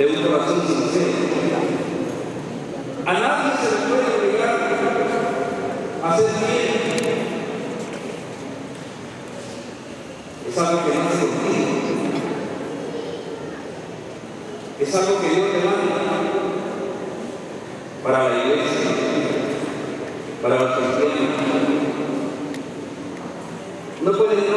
de un corazón sincero. A nadie se le puede obligar a hacer bien. Es algo que no nace contigo. Es algo que Dios te manda para la iglesia, para los cristianos. No pueden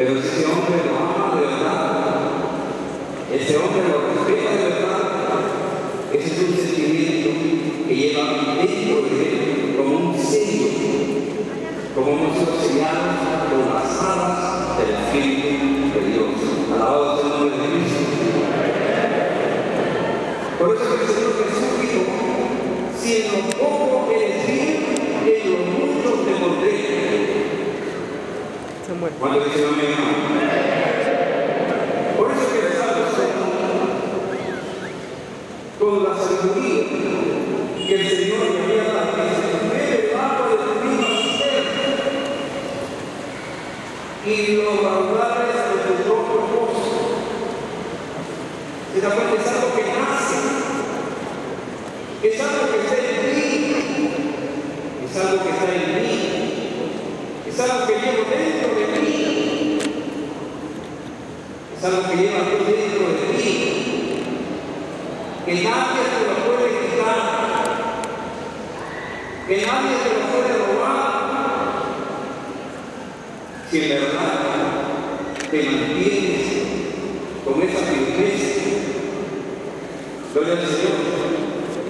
Pero ese hombre lo ama de verdad, ese hombre lo respeta de verdad. Ese es un sentimiento que lleva dentro de él como un sello, como muchos señales las basadas del Espíritu de Dios. Alabado sea el nombre de Cristo. Por eso que el Señor Jesús dijo, si en lo poco eres fiel, en lo mucho te pondré. Cuando dice,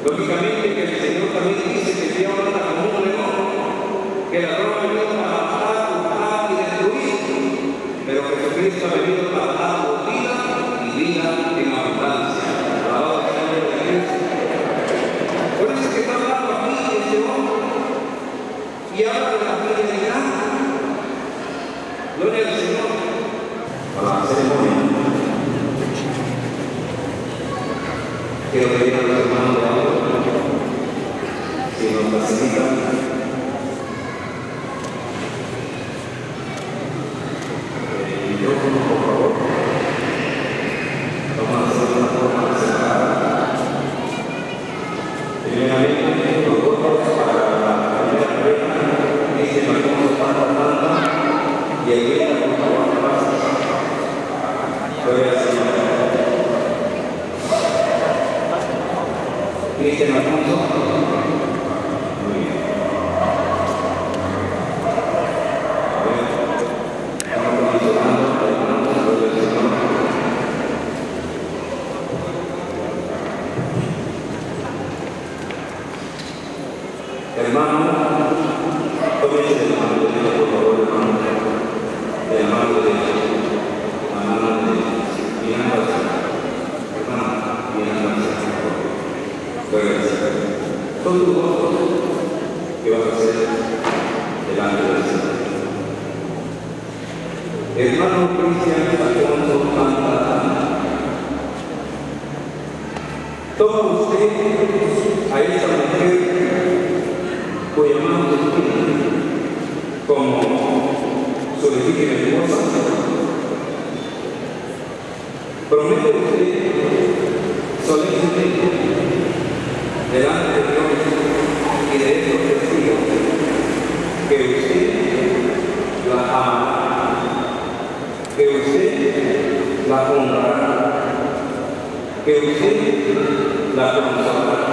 Lógicamente que el Señor también dice que se llama como un león, que la Roma vino para matar, matar y destruir, pero Jesucristo ha venido para dar vida y vida en abundancia. Alabado Señor de Cristo. Por eso es que está hablando aquí este hombre y habla de la fidelidad. Gloria al Señor. Para la ceremonia. Quiero pedir a los hermanos de si nos facilitan el micrófono, por favor. Vamos a hacer una forma separada. Primeramente, los votos para la primera pareja, dice Alfonso Panta Panta y Elvira Gustavo Terrazas. Gloria al Señor. Cristian Alfonso. Muy bien. A ver, estamos condicionando, hermanos, gloria al Señor. Hermano, tómese de la mano derecha, por favor, hermano. De la mano derecha. La mano derecha. Mirando hacia Hermano, mirando hacia por favor. Gloria al Señor. Son tus votos que vas a hacer delante del Señor. Hermano Cristian Alfonso Pantata. Toma usted a esta mujer cuya mano tiene como su legítima esposa. Promete usted solemnemente delante de Dios y de estos testigos que usted la amará, que usted la honrará, que usted la consolará,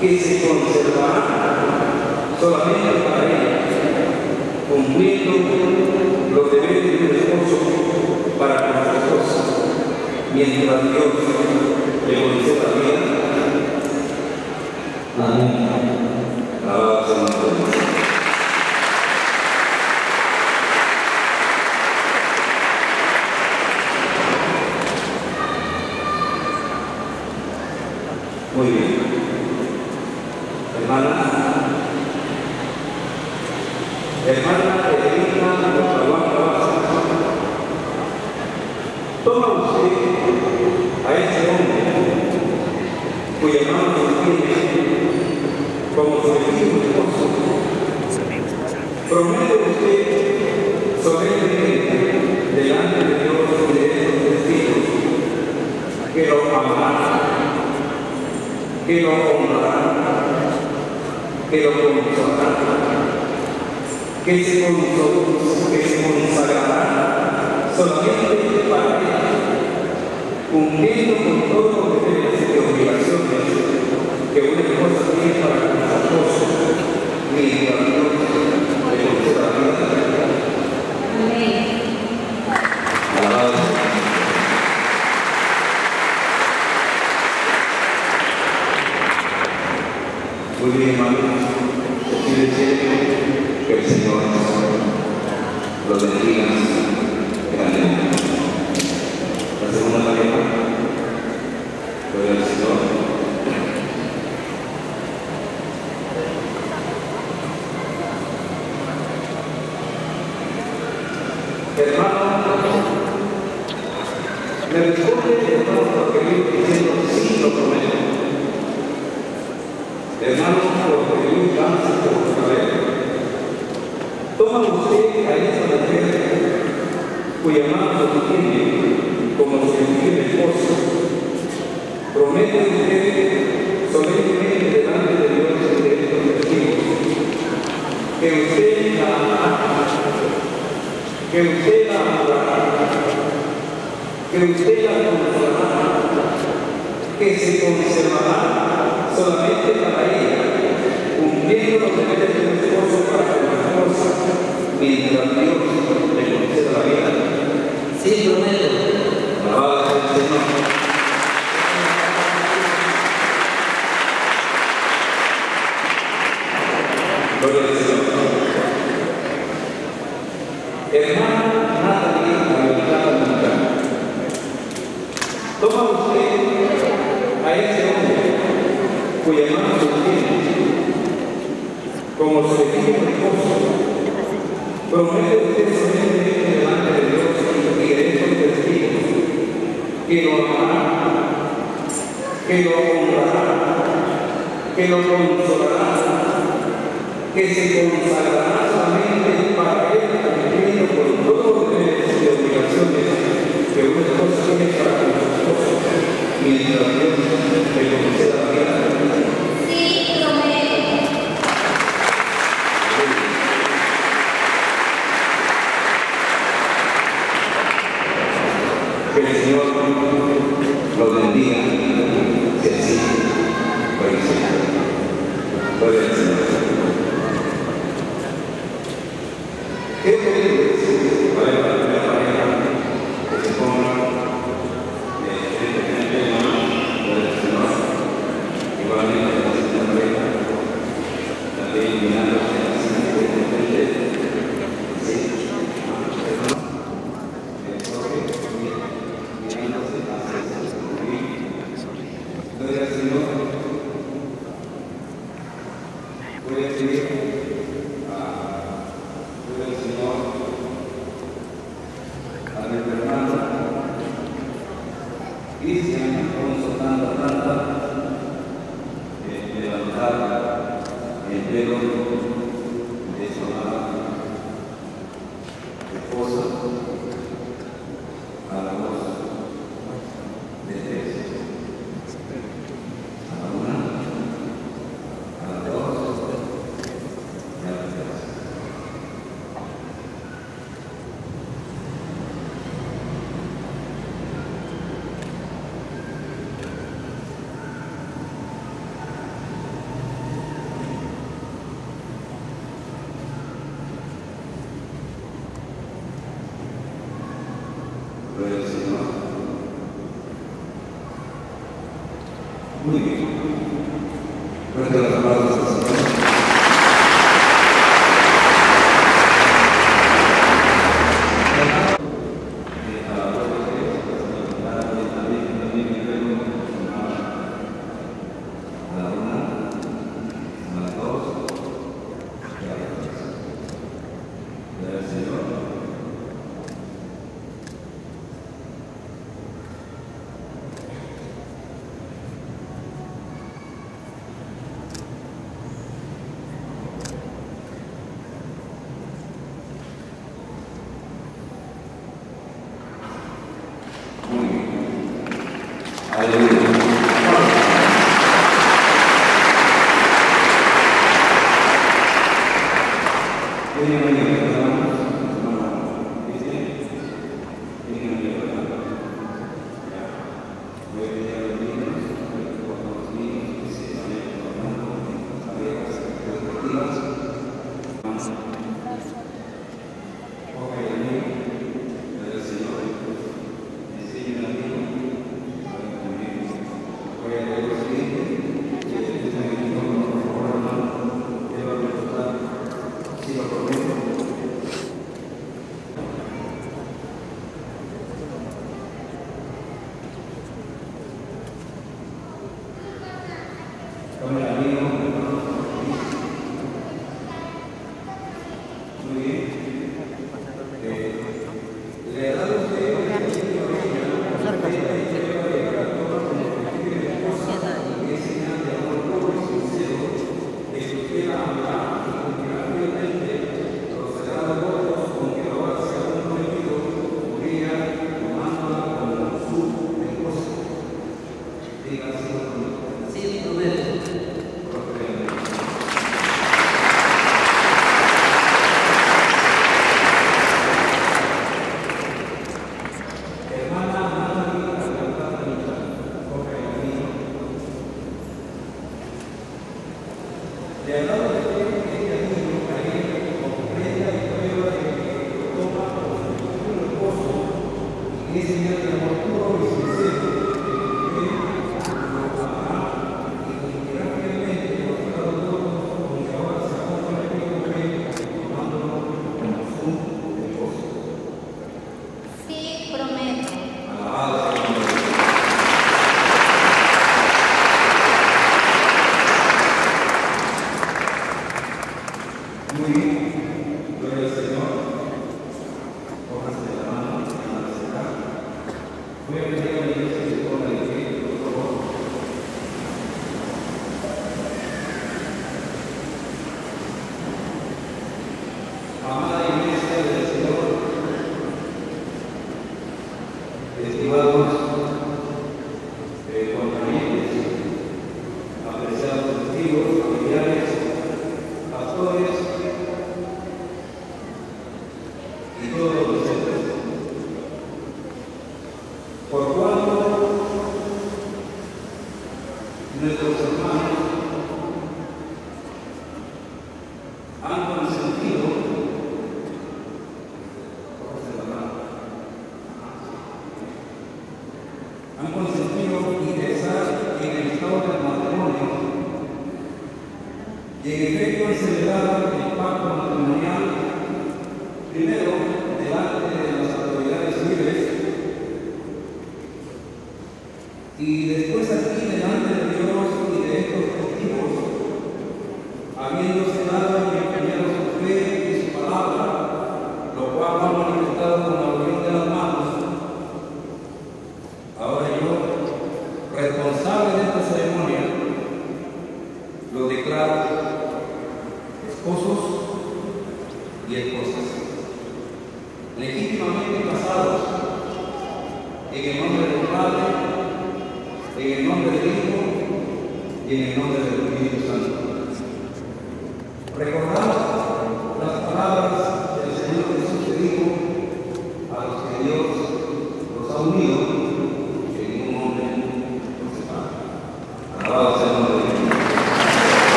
que se conservará solamente para ella, cumpliendo los deberes de un esposo para con su esposa, mientras Dios le conceda vida. Amén. Alabado sea el nombre de Dios. Muy bien. Hermana, hermana Edelina Montalbán Toma usted a este hombre cuya mano tiene como su legítimo esposo. Promete usted solemnemente delante de Dios y de estos testigos que lo amará que lo honrará, que lo consolará, que se, conso- que se consagrará solamente para él, cumpliendo con todos los deberes y obligaciones que una esposa tiene para con su esposo, mientras Dios le conceda la vida. Alabado sea el Señor. Muy bien, hermanos. Fíjense que el Señor los bendiga grandemente. La segunda pareja, gloria al Señor. Hermano, me responde hermano porque vivo diciendo sí lo prometo. Hermanos, porque un cáncer por su cabeza. Toma usted a esta mujer cuya mano tiene como su legítimo esposo. Promete usted solemnemente delante de Dios y de estos testigos que usted la amará, que usted la amará, que usted la que se conservará solamente para ella, cumpliendo los deberes de un esposo para la esposa, mientras Dios le conceda la vida. Sí,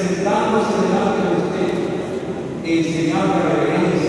presentándose delante de usted en señal de reverencia,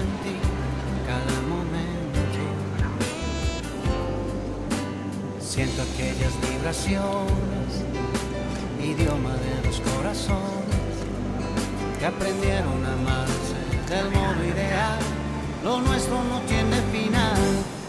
en ti cada momento. Siento aquellas vibraciones, idioma de los corazones que aprendieron a amarse del modo ideal. Lo nuestro no tiene final.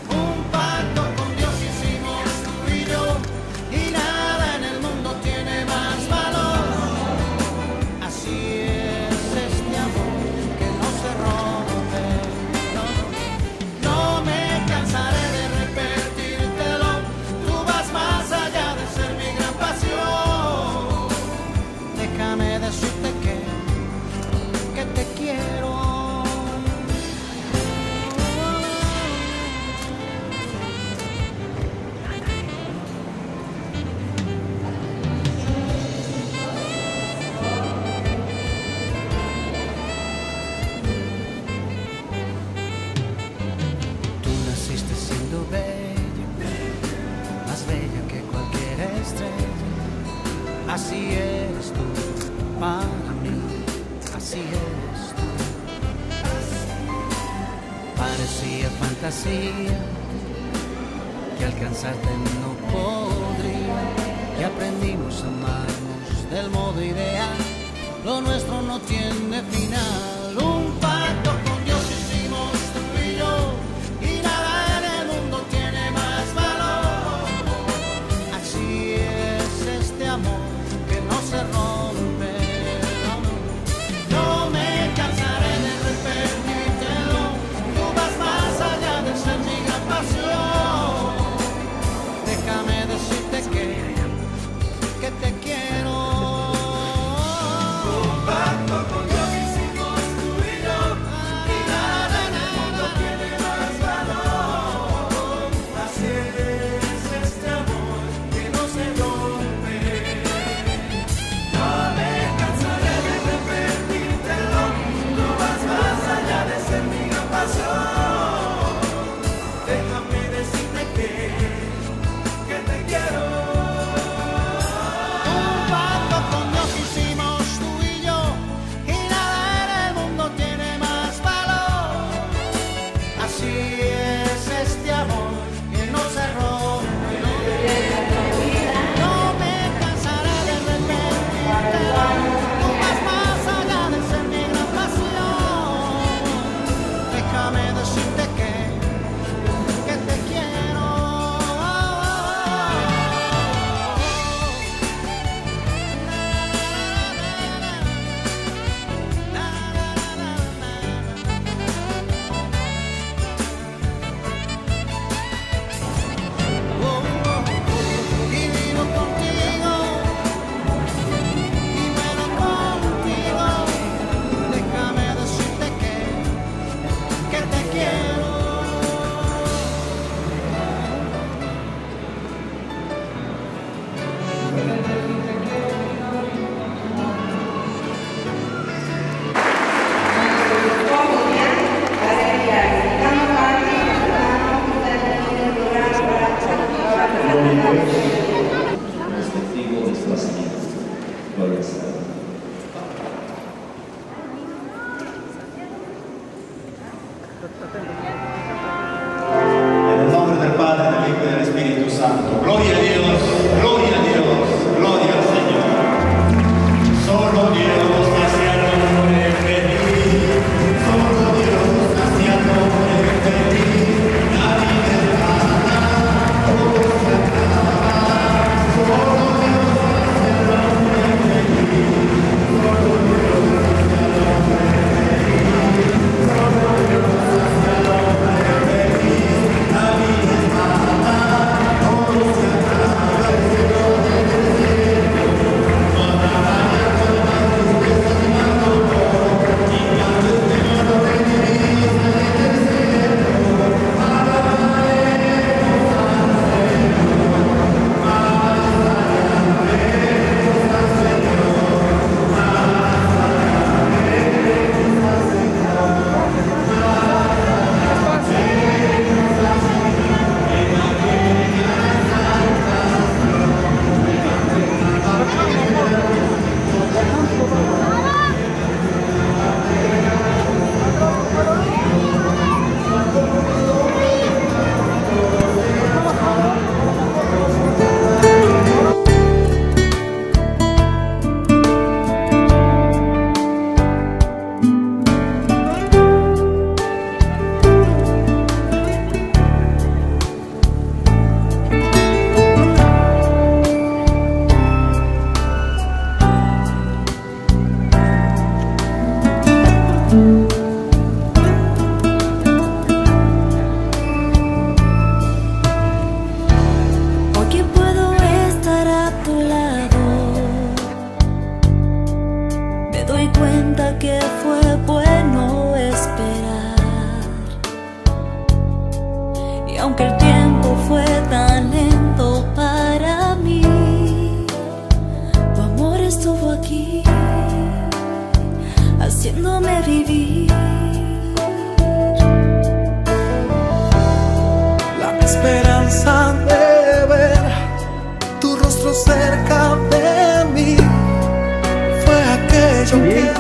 Bien,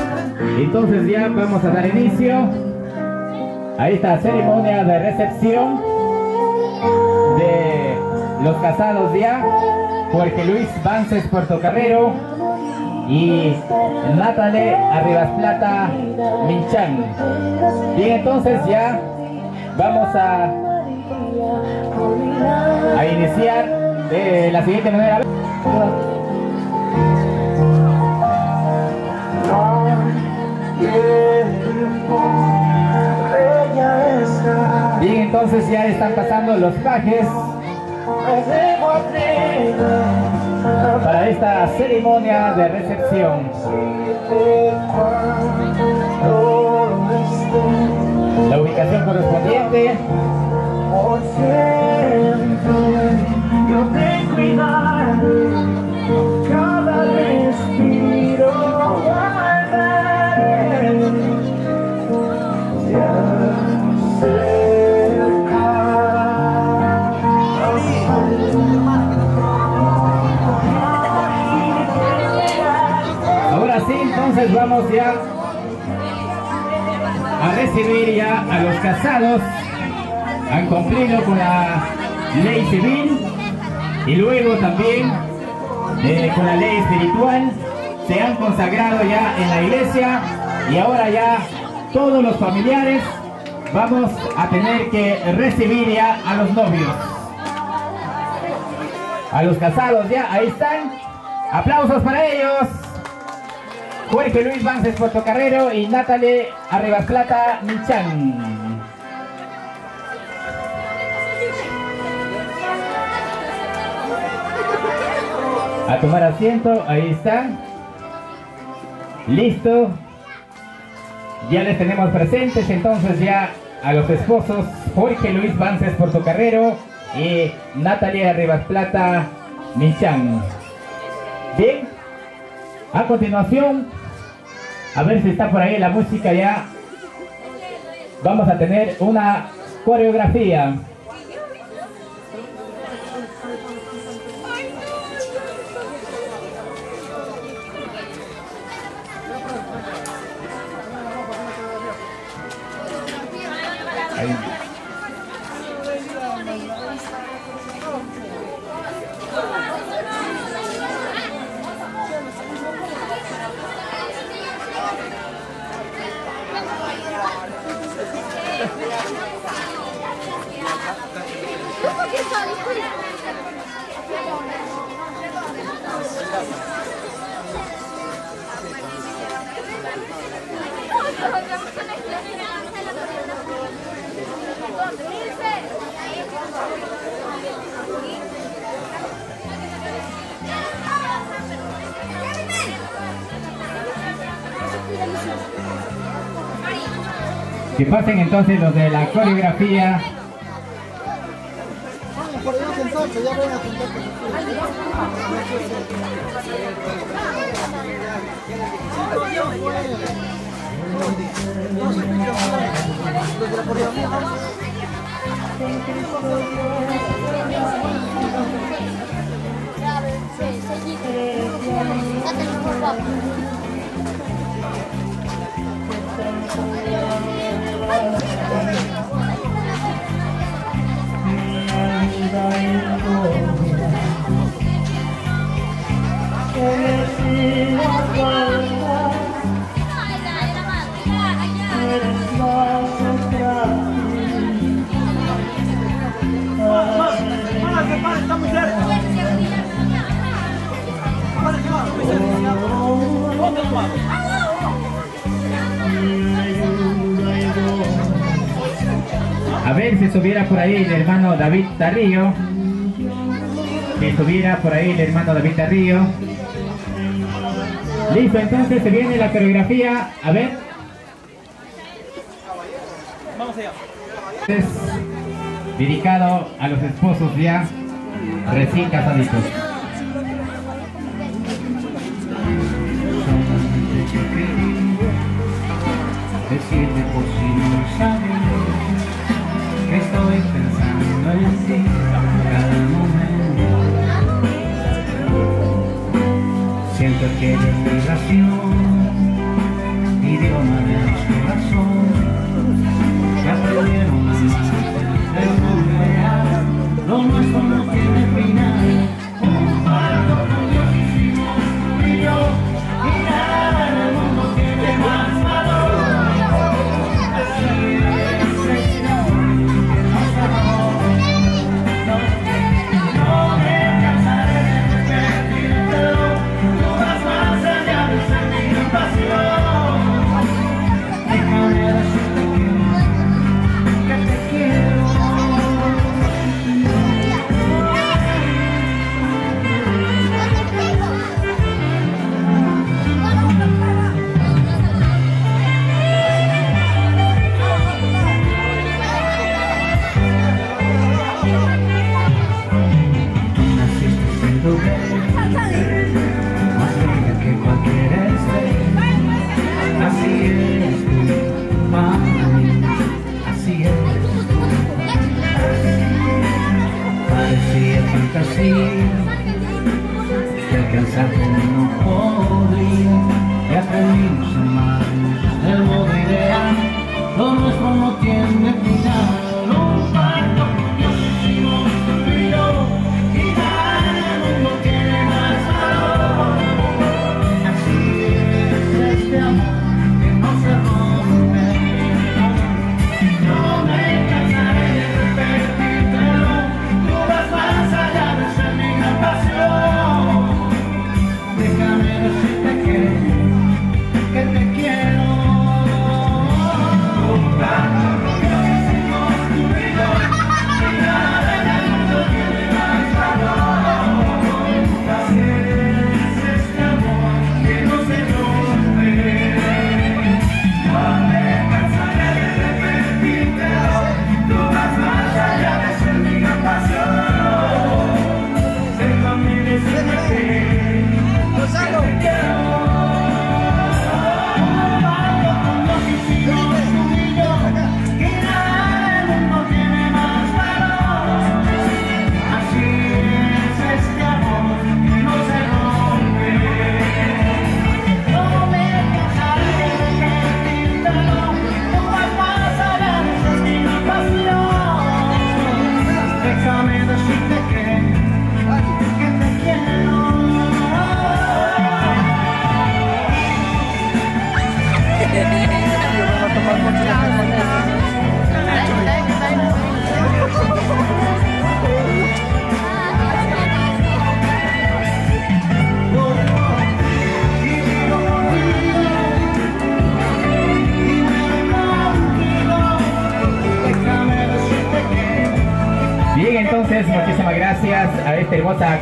entonces ya vamos a dar inicio a esta ceremonia de recepción de los casados ya, Jorge Luis Vances Puertocarrero y Natale Arribas Plata Minchan. Bien, entonces ya vamos a, a iniciar de la siguiente manera. Bien, entonces ya están pasando los pajes para esta ceremonia de recepción. La ubicación correspondiente. por siempre vamos ya a recibir ya a los casados. Han cumplido con la ley civil y luego también con la ley espiritual. Se han consagrado ya en la iglesia y ahora ya todos los familiares vamos a tener que recibir ya a los novios. A los casados ya, ahí están. Aplausos para ellos. Jorge Luis Vances Portocarrero y Natalie Arribas Plata Michan. A tomar asiento, ahí están. Listo. Ya les tenemos presentes entonces ya a los esposos Jorge Luis Vances Portocarrero y Natalia Arribas Plata Michan. Bien. A continuación, a ver si está por ahí la música ya. Vamos a tener una coreografía. Entonces los de la coreografía. A ver si subiera por ahí el hermano David Tarrillo. Si subiera por ahí el hermano David Tarrillo. Listo, entonces se viene la coreografía. A ver. Vamos allá. Es dedicado a los esposos ya recién casaditos. Decirte por si no sabes que estoy pensando en ti cada momento. Siento que mi relación que alcanzarte no podría. Y aprendimos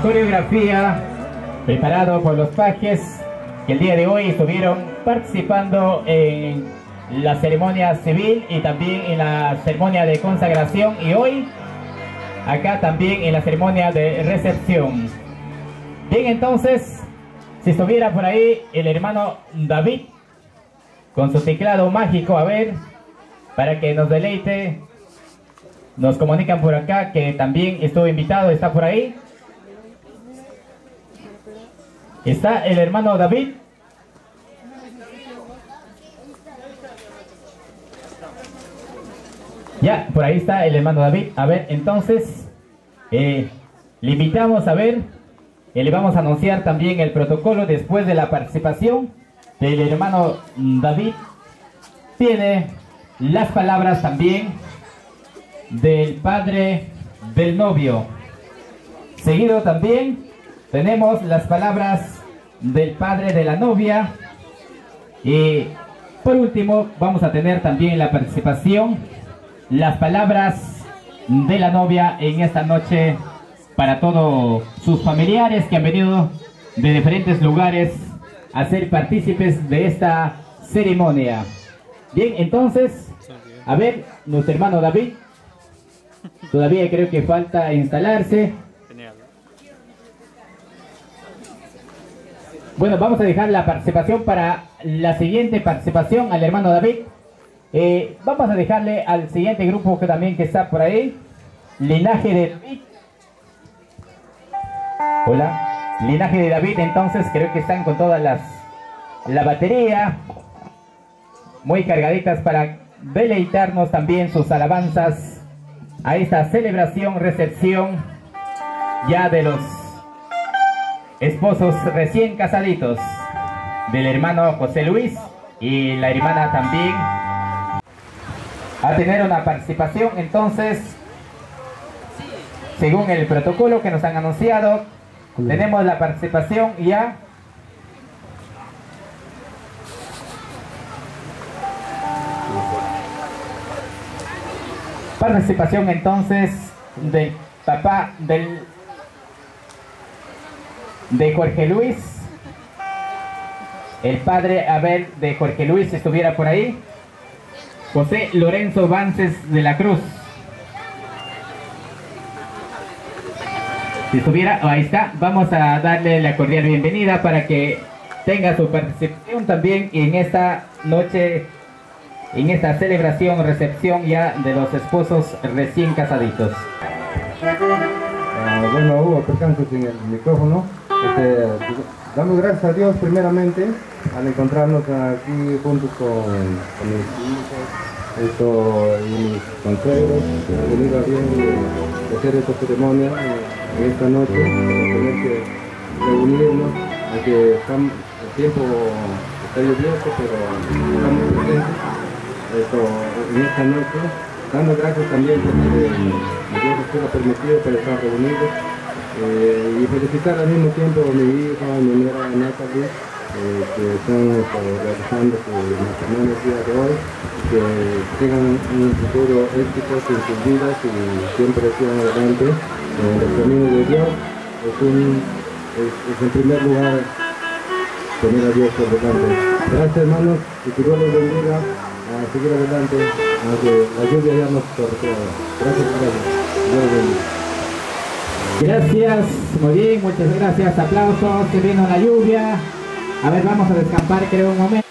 coreografía preparado por los pajes que el día de hoy estuvieron participando en la ceremonia civil y también en la ceremonia de consagración y hoy acá también en la ceremonia de recepción. Bien, entonces, si estuviera por ahí el hermano David con su teclado mágico, a ver, para que nos deleite. Nos comunican por acá que también estuvo invitado, está por ahí. Está el hermano David. Ya, por ahí está el hermano David. A ver, entonces, eh, le invitamos a ver, y le vamos a anunciar también el protocolo después de la participación del hermano David. Tiene las palabras también del padre del novio. Seguido también tenemos las palabras del padre de la novia. Y por último vamos a tener también la participación, las palabras de la novia en esta noche para todos sus familiares que han venido de diferentes lugares a ser partícipes de esta ceremonia. Bien, entonces, a ver, nuestro hermano David, todavía creo que falta instalarse. Bueno, vamos a dejar la participación para la siguiente participación al hermano David. Eh, vamos a dejarle al siguiente grupo que también que está por ahí. Linaje de David. Hola. Linaje de David, entonces creo que están con todas las la batería muy cargaditas para deleitarnos también sus alabanzas a esta celebración, recepción ya de los esposos recién casaditos del hermano José Luis y la hermana también. A tener una participación entonces según el protocolo que nos han anunciado tenemos la participación ya. Participación entonces del papá del de Jorge Luis el padre Abel de Jorge Luis estuviera por ahí José Lorenzo Vances de la Cruz si estuviera, oh, ahí está vamos a darle la cordial bienvenida para que tenga su participación también en esta noche en esta celebración, recepción ya de los esposos recién casaditos. Ah, bueno, hubo percances en el micrófono. Este, damos gracias a Dios primeramente al encontrarnos aquí juntos con, mis hijos esto, y mis consuegros, venido a bien hacer esta ceremonia en, esta noche, tener que reunirnos, aunque el tiempo está lluvioso, pero estamos presentes. Esto, en esta noche, dando gracias también porque Dios nos ha permitido para estar reunidos eh, y felicitar al mismo tiempo a mi hija, a mi nuera Natalie, eh, que están eh, realizando su matrimonio el de hoy, que tengan un futuro éxito en sus vidas y siempre sigan adelante en el camino de Dios. Es, un, es, es en primer lugar tener a Dios por delante. Gracias hermanos y que Dios los bendiga a seguir adelante, aunque la lluvia ya nos sorprenda. Gracias, gracias. Dios bendiga. Gracias, muy bien, muchas gracias, aplausos, que vino la lluvia. A ver, vamos a descampar creo un momento.